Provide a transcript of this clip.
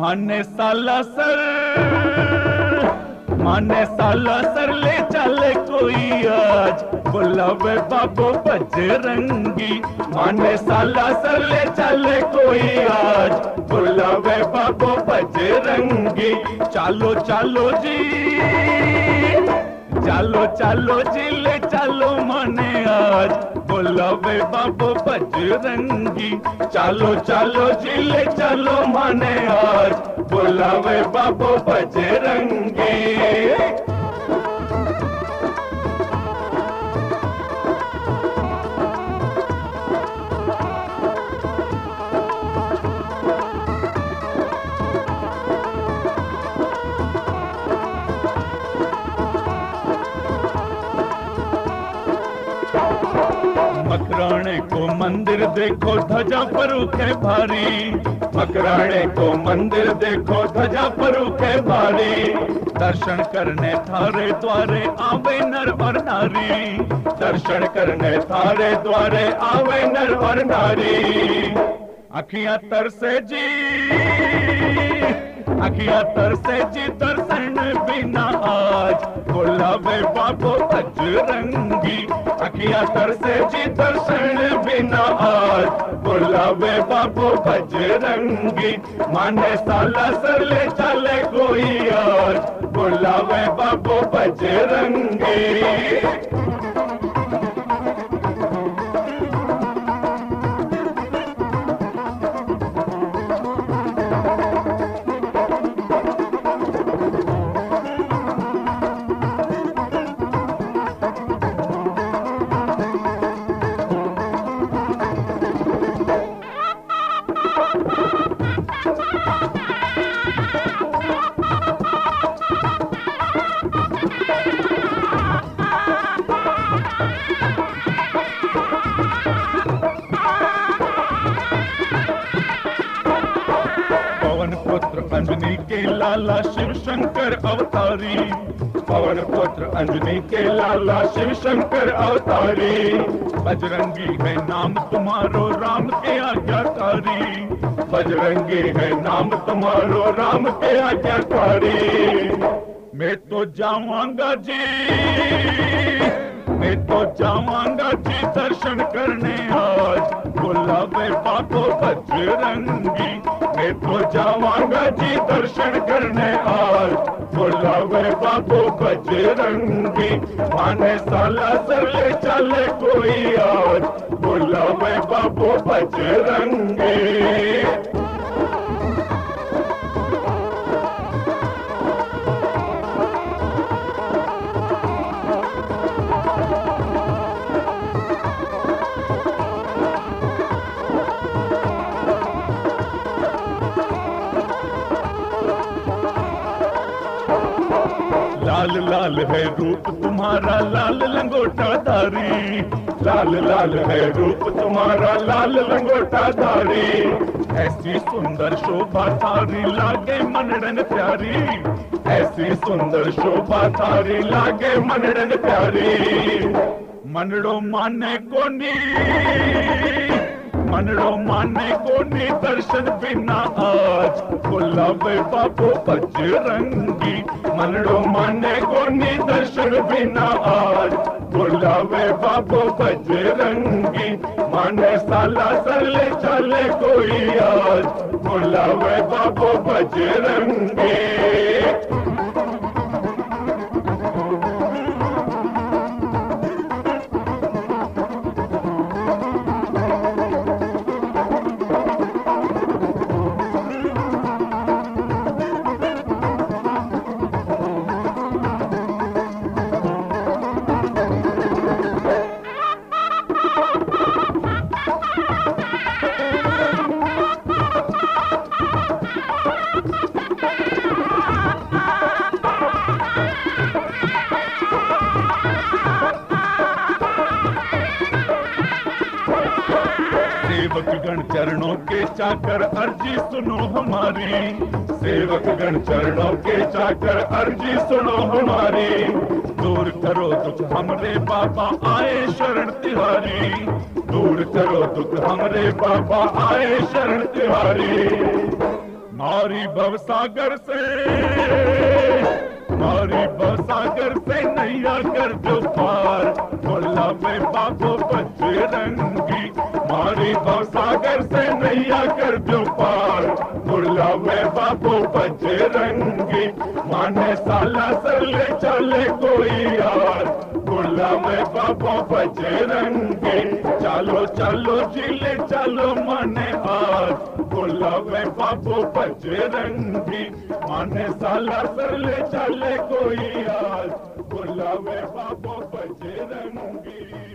माने साला सर, माने साला सर ले चले कोई आज। बुलावे बाबू बजरंगी, माने साला सर ले चले कोई आज। बुलावे बाबू बजरंगी, चालो चालो जी, चालो चालो जी ले चलो माने आज। बोलावे बाबू बजरंगी। चलो चालो ज़िले चलो मने आज। बोलावे बाबू बजरंगी। मंदिर देखो ध्वजा परुखे भारी। मकराणे को मंदिर देखो ध्वजा परुखे भारी। दर्शन करने थारे द्वारे आवे नर और नारी। दर्शन करने थारे द्वारे आवे नर और नारी। अखियाँ तरसे जी। अखियाँ तरसे जी दर्शन बिना आज। गुलाबे बाबू बजरंगी अखियाँ तरसे जी दर्शन बिना आज। गुलाबे बाबू बजरंगी, माने साला सर ले चले कोई आज। गुलाबे बाबू बजरंगी। लाला शिव शंकर अवतारी। पवन पुत्र अंजनी के लाला शिव शंकर अवतारी। बजरंगी है नाम तुम्हारो राम के आज्ञाकारी। बजरंगी है नाम तुम्हारो राम के आज्ञाकारी। मैं तो जाऊँगा जी। मैं तो जाऊँगा जी दर्शन करने आज। गुलाबे बाबू बजरंगी मैं तो जाऊँगा जी दर्शन करने आज। गुलाबे बाबू बजरंगी, माने साला सर ले चले कोई आज। गुलाबे बाबू बजरंगी लाल लाल है रूप तुम्हारा, लाल लंगोटा धारी। लाल लाल है रूप तुम्हारा, लाल लंगोटा धारी। ऐसी सुंदर शोभा थारी लागे मनड़न प्यारी। ऐसी सुंदर शोभा थारी लागे मनड़न प्यारी। मनड़ो माने कोनी। माने कोनी दर्शन बिना आज गुलाबे बाबू बजरंगी। माने कोनी दर्शन बिना आज गुलाबे बाबू बजरंगी। माने साला सरले चले कोई आज गुलाबे बाबू बजरंगी। सेवक गण चरणों के चाकर अर्जी सुनो हमारी। सेवक गण चरणों के चाकर अर्जी सुनो हमारी। दूर करो दुख हमरे बाबा आए शरण तिहारी। दूर करो दुख हमरे बाबा आए शरण तिहारी। मारी भवसागर से, मारी भवसागर से नैया कर जो पार। बोला में बाबू नैया कर जो पार बोला में बाबू रंगी। माने साला सर ले चले कोई यार। बोला में बाबू बजरंगी चलो चलो, ज़िले, चलो माने हार। बोला में बाबू रंगी। माने साला सर ले चले कोई यार। बोला में बाबू बजरंगी